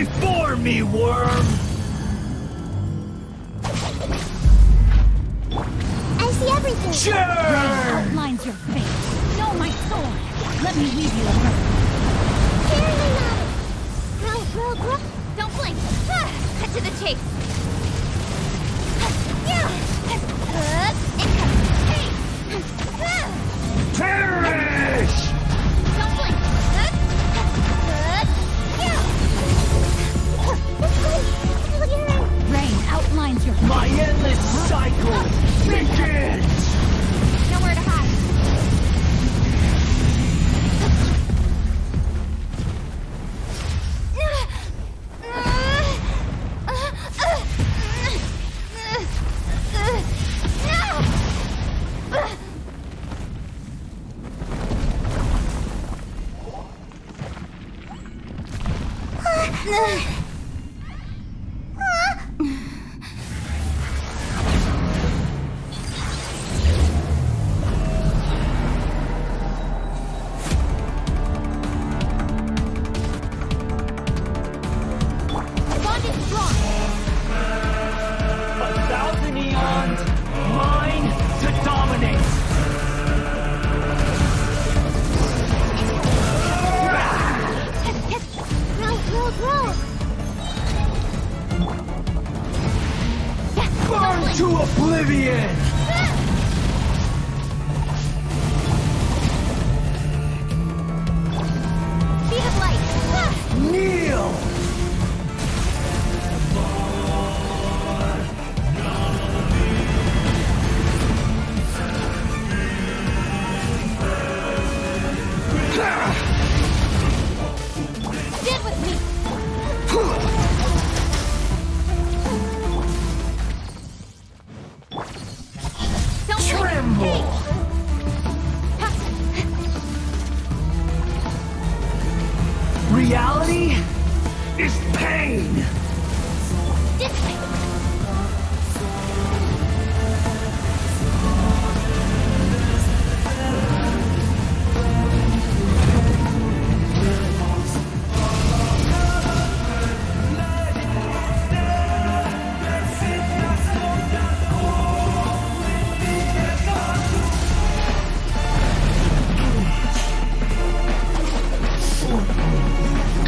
Before me, worm! I see everything! Sure! outlines your fate. Know my soul! Let me leave you alone. Carry me! Don't blink! Ah, cut to the chase! Ugh. Burn to oblivion! Speed of light! Kneel! With me!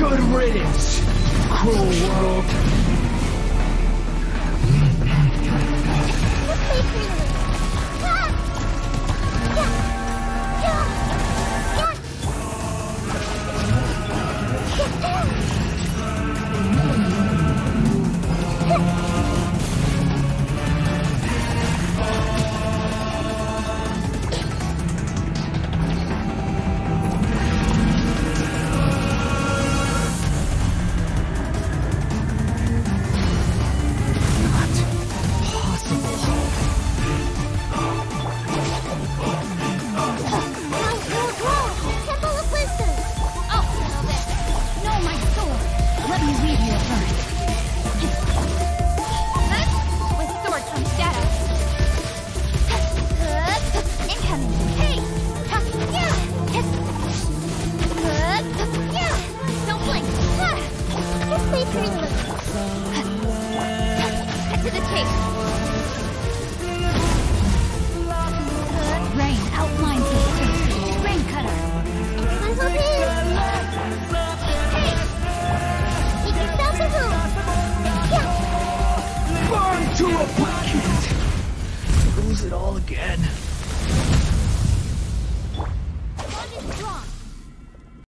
Good riddance! cruel world. lose it all again.